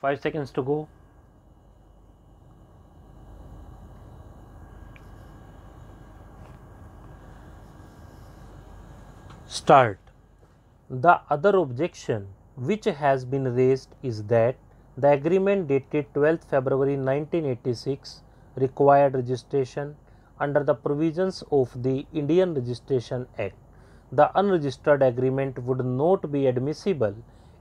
5 seconds to go. Start. The other objection which has been raised is that the agreement dated 12th February 1986 required registration under the provisions of the Indian Registration Act. The unregistered agreement would not be admissible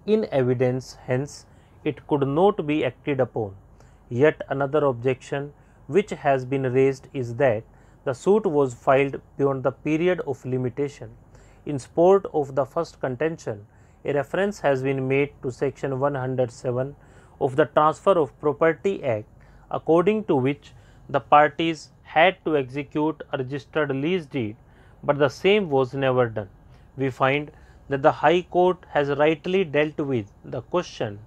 in evidence, hence, it could not be acted upon. Yet another objection which has been raised is that the suit was filed beyond the period of limitation. In support of the first contention, a reference has been made to section 107 of the Transfer of Property Act, according to which the parties had to execute a registered lease deed, but the same was never done. We find that the High Court has rightly dealt with the question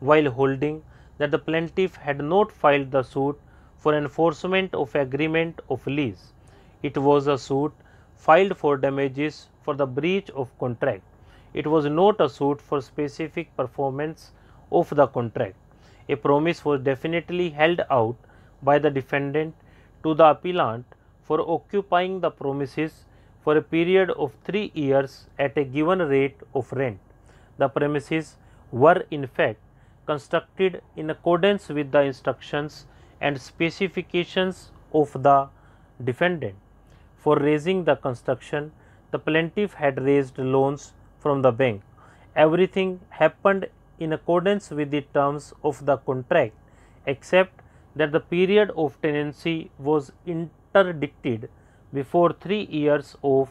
while holding that the plaintiff had not filed the suit for enforcement of agreement of lease. It was a suit filed for damages for the breach of contract. It was not a suit for specific performance of the contract. A promise was definitely held out by the defendant to the appellant for occupying the premises for a period of 3 years at a given rate of rent. The premises were in fact constructed in accordance with the instructions and specifications of the defendant. For raising the construction, the plaintiff had raised loans from the bank. Everything happened in accordance with the terms of the contract except that the period of tenancy was interdicted before 3 years of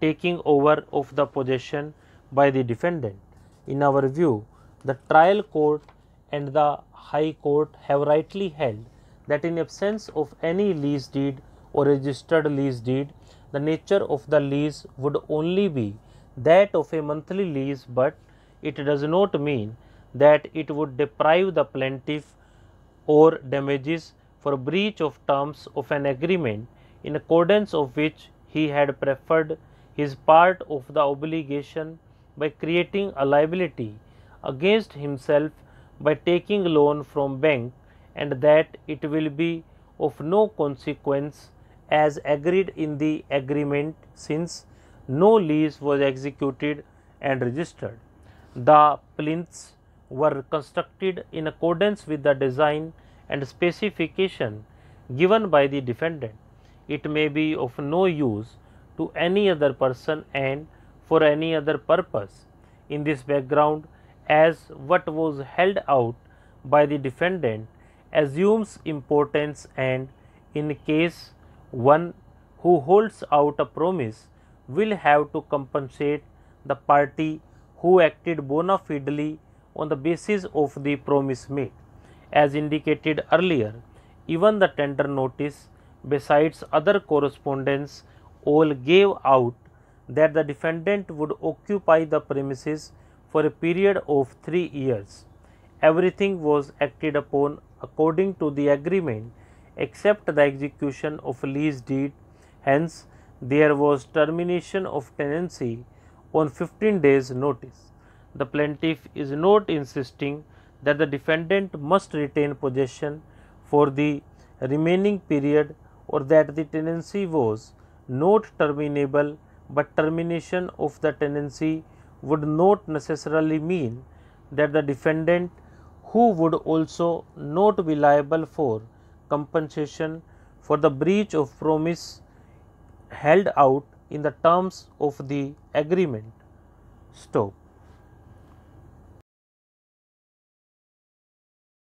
taking over of the possession by the defendant. In our view, the trial court and the high court have rightly held that in absence of any lease deed or registered lease deed, the nature of the lease would only be that of a monthly lease, but it does not mean that it would deprive the plaintiff or damages for breach of terms of an agreement in accordance of which he had preferred his part of the obligation by creating a liability against himself by taking loan from bank and that it will be of no consequence as agreed in the agreement since no lease was executed and registered. The plinths were constructed in accordance with the design and specification given by the defendant. It may be of no use to any other person and for any other purpose. In this background, as what was held out by the defendant assumes importance and in case one who holds out a promise will have to compensate the party who acted bona fidely on the basis of the promise made. As indicated earlier, even the tender notice besides other correspondence all gave out that the defendant would occupy the premises for a period of 3 years. Everything was acted upon according to the agreement except the execution of a lease deed. Hence, there was termination of tenancy on 15 days notice. The plaintiff is not insisting that the defendant must retain possession for the remaining period or that the tenancy was not terminable, but termination of the tenancy would not necessarily mean that the defendant who would also not be liable for compensation for the breach of promise held out in the terms of the agreement. Stop.